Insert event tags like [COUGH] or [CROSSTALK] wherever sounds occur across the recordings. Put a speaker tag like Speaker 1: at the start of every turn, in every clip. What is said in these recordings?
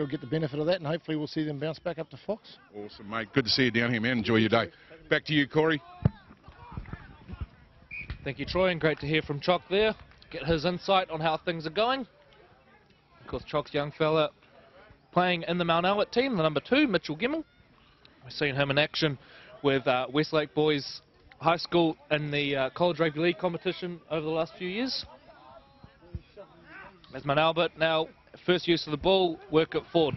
Speaker 1: they'll get the benefit of that, and hopefully we'll see them bounce back up to Fox.
Speaker 2: Awesome, mate. Good to see you down here, man. Enjoy your day. Back to you, Corey.
Speaker 3: Thank you, Troy, and great to hear from Chock there. Get his insight on how things are going. Of course, Chock's young fella playing in the Mount Albert team, the number two, Mitchell Gimmel. We've seen him in action with uh, Westlake Boys High School in the uh, College Rugby League competition over the last few years. As Mount Albert now, first use of the ball, work at Ford.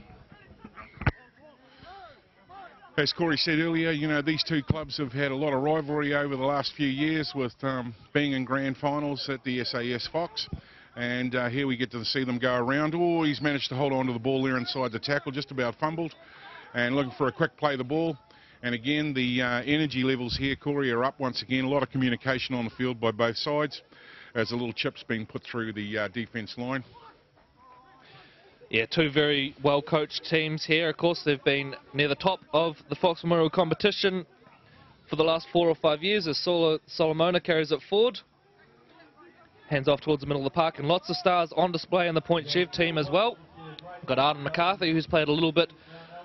Speaker 2: As Corey said earlier, you know, these two clubs have had a lot of rivalry over the last few years with um, being in grand finals at the SAS Fox. And uh, here we get to see them go around. Oh, he's managed to hold on to the ball there inside the tackle, just about fumbled. And looking for a quick play the ball. And again, the uh, energy levels here, Corey, are up once again. A lot of communication on the field by both sides as a little chip's been put through the uh, defence line.
Speaker 3: Yeah, two very well coached teams here. Of course, they've been near the top of the Fox Memorial competition for the last four or five years as Sol Solomona carries it forward. Hands off towards the middle of the park, and lots of stars on display in the Point Chev team as well. Got Arden McCarthy, who's played a little bit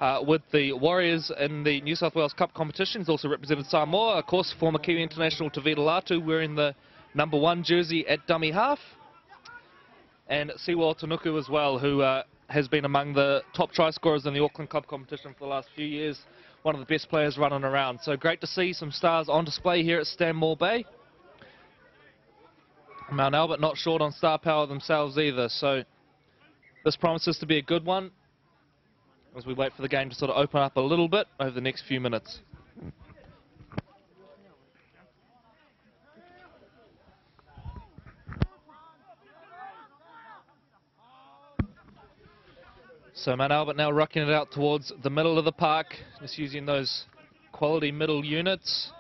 Speaker 3: uh, with the Warriors in the New South Wales Cup competition. He's also represented Samoa. Of course, former Kiwi international Tavita Latu wearing the number one jersey at dummy half. And Siwa Tanuku as well, who uh, has been among the top try scorers in the Auckland Club competition for the last few years. One of the best players running around. So great to see some stars on display here at Stanmore Bay. Mount Albert not short on star power themselves either. So this promises to be a good one as we wait for the game to sort of open up a little bit over the next few minutes. So Mount Albert now rocking it out towards the middle of the park, just using those quality middle units.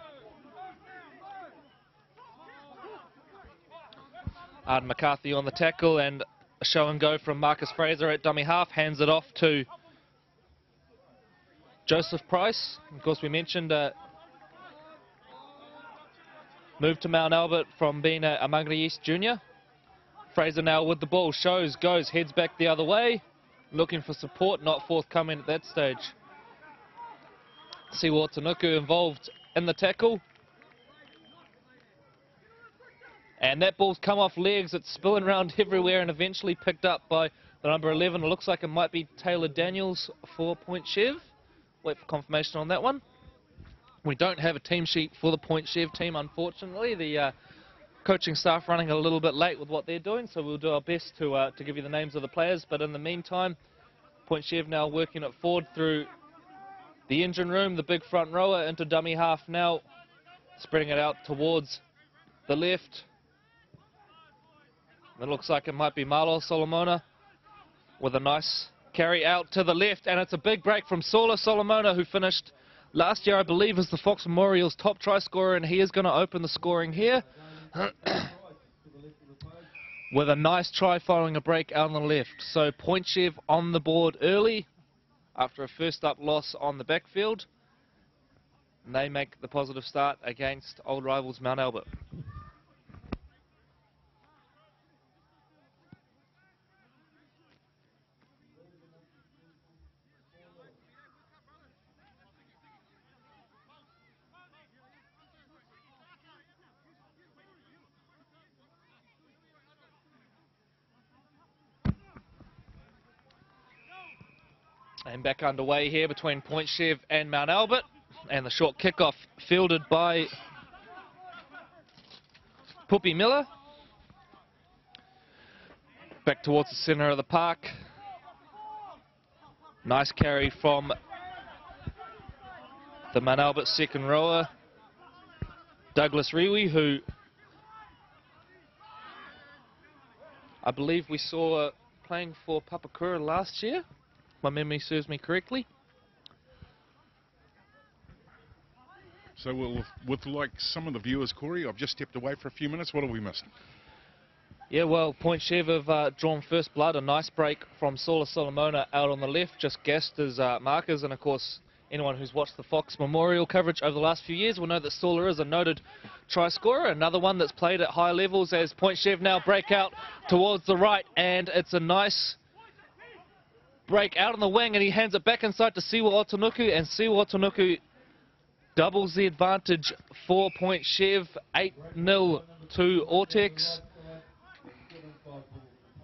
Speaker 3: Arden McCarthy on the tackle and a show and go from Marcus Fraser at dummy half, hands it off to Joseph Price. Of course, we mentioned uh, moved to Mount Albert from being a, a Mangere East junior. Fraser now with the ball, shows, goes, heads back the other way looking for support, not forthcoming at that stage. See Watanuku involved in the tackle. And that ball's come off legs, it's spilling around [LAUGHS] everywhere and eventually picked up by the number 11. It looks like it might be Taylor Daniels four-point Chev. Wait for confirmation on that one. We don't have a team sheet for the Point Chev team, unfortunately. The uh, coaching staff running a little bit late with what they're doing, so we'll do our best to uh, to give you the names of the players. But in the meantime, Point Chev now working it forward through the engine room, the big front rower into dummy half now, spreading it out towards the left. It looks like it might be Marlo Solomona with a nice carry out to the left, and it's a big break from Sola Solomona, who finished last year, I believe, as the Fox Memorial's top try scorer, and he is going to open the scoring here. [COUGHS] with a nice try following a break on the left. So Point Chev on the board early after a first up loss on the backfield. And they make the positive start against old rivals Mount Albert. And back underway here between Point Chev and Mount Albert. And the short kickoff fielded by Puppy Miller. Back towards the centre of the park. Nice carry from the Mount Albert second rower, Douglas Riwi, who I believe we saw playing for Papakura last year my memory serves me correctly.
Speaker 2: So we'll, with like some of the viewers, Corey, I've just stepped away for a few minutes. What have we missed?
Speaker 3: Yeah, well, Point Chev have uh, drawn first blood. A nice break from Sola Solomona out on the left, just guessed as uh, markers. And of course, anyone who's watched the Fox Memorial coverage over the last few years will know that Sola is a noted try scorer. Another one that's played at high levels as Point Chev now break out towards the right. And it's a nice break out on the wing and he hands it back inside to Siwa Otanuku and Siwa Otanuku doubles the advantage. Four point Chev, 8 0 to Ortex.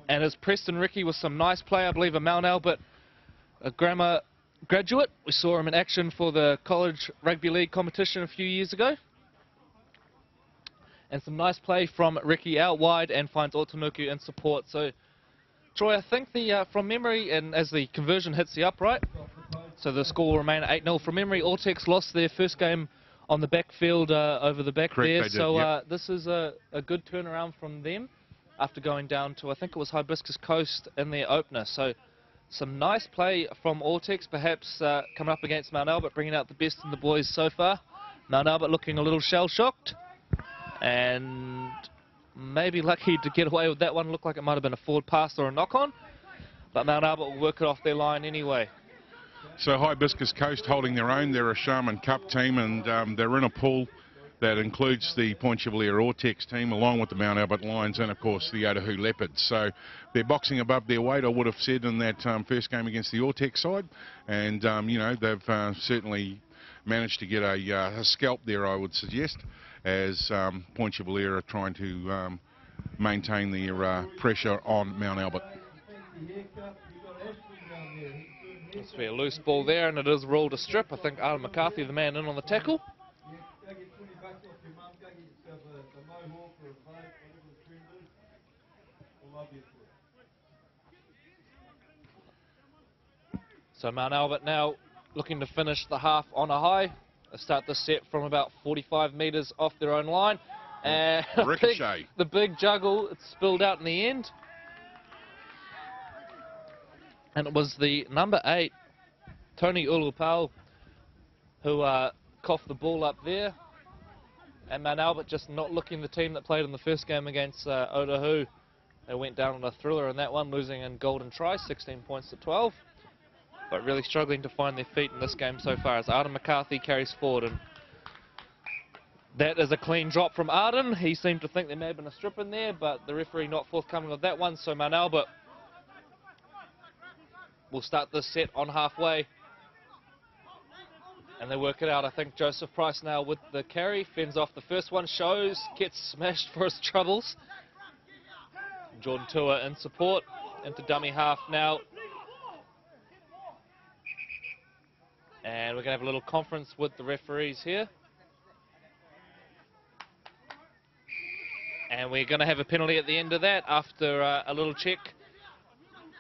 Speaker 3: And as Preston Ricky with some nice play, I believe a Mount Albert a grammar graduate. We saw him in action for the college rugby league competition a few years ago. And some nice play from Ricky out wide and finds Otanuku in support. So, Troy, I think the uh, from memory, and as the conversion hits the upright, so the score will remain 8 0. From memory, Ortex lost their first game on the backfield uh, over the back
Speaker 2: Correct,
Speaker 3: there.
Speaker 2: did,
Speaker 3: so
Speaker 2: yep.
Speaker 3: uh, this is a, a good turnaround from them after going down to, I think it was Hibiscus Coast in their opener. So some nice play from Ortex, perhaps uh, coming up against Mount Albert, bringing out the best in the boys so far. Mount Albert looking a little shell-shocked. And maybe lucky to get away with that one. Looked like it might have been a forward pass or a knock-on. But Mount Albert will work it off their line anyway.
Speaker 2: So Hibiscus Coast holding their own. They're a Sharman Cup team and um, they're in a pool that includes the Point Chevalier Ortex team along with the Mount Albert Lions and of course the Otahuhu Leopards. So they're boxing above their weight I would have said in that um, first game against the Ortex side and um, you know they've uh, certainly managed to get a, uh, a scalp there I would suggest as um, Point Chevalier are trying to um, maintain their uh, pressure on Mount Albert.
Speaker 3: Be a loose ball there, and it is ruled a strip. I think Alan McCarthy, the man in on the tackle. So Mount Albert now looking to finish the half on a high. They start the set from about 45 metres off their own line. And [LAUGHS] a big-
Speaker 2: Ricochet.
Speaker 3: the big juggle, it spilled out in the end. And it was the number eight, Tony Ulupau, who uh, coughed the ball up there. And Mount Albert just not looking the team that played in the first game against uh, Otahuhu. They went down on a thriller in that one, losing in golden try, 16 points to 12. But really struggling to find their feet in this game so far as Arden McCarthy carries forward. And that is a clean drop from Arden. He seemed to think there may have been a strip in there, but the referee not forthcoming with that one. So Mount Albert will start this set on halfway. And they work it out. I think Joseph Price now with the carry. Fends off the first one. Shows. Gets smashed for his troubles. Jordan Tua in support. Into dummy half now. And we're going to have a little conference with the referees here. And we're going to have a penalty at the end of that after uh, a little check.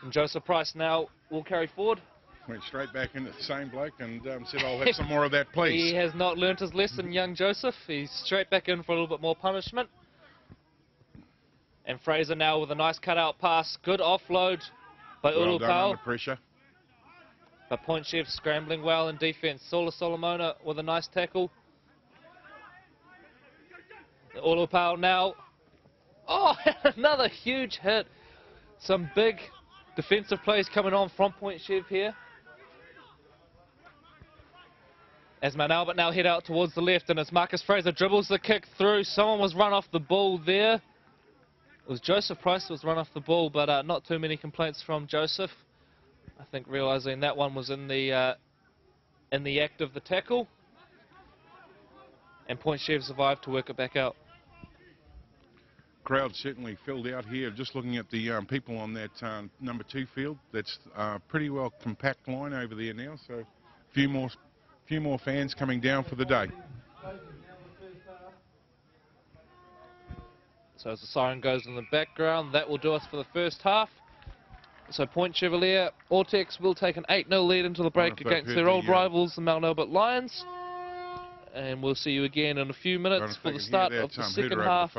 Speaker 3: And Joseph Price now will carry forward.
Speaker 2: Went straight back into the same bloke and um, said I'll have some more of that please. [LAUGHS]
Speaker 3: He has not learnt his lesson, young Joseph. He's straight back in for a little bit more punishment. And Fraser now with a nice cutout pass. Good offload by
Speaker 2: Well done
Speaker 3: Ulupau.
Speaker 2: under pressure.
Speaker 3: Point Chev scrambling well in defence. Sola Solomona with a nice tackle. Ulupau now. Oh, [LAUGHS] another huge hit. Some big defensive plays coming on from Point Chev here. As Mount Albert now head out towards the left, and as Marcus Fraser dribbles the kick through, someone was run off the ball there. It was Joseph Price was run off the ball, but uh, not too many complaints from Joseph. I think realising that one was in the uh, in the act of the tackle, and Point Chev survived to work it back out.
Speaker 2: Crowd certainly filled out here. Just looking at the um, people on that um, number two field, that's uh, pretty well compact line over there now. So, a few more, few more fans coming down for the day.
Speaker 3: So as the siren goes in the background, that will do us for the first half. So Point Chevalier, Ortex will take an 8-0 lead into the break against their
Speaker 2: the,
Speaker 3: old
Speaker 2: uh,
Speaker 3: rivals, the Mount Albert Lions. And we'll see you again in a few minutes for the start of the second
Speaker 2: the
Speaker 3: half.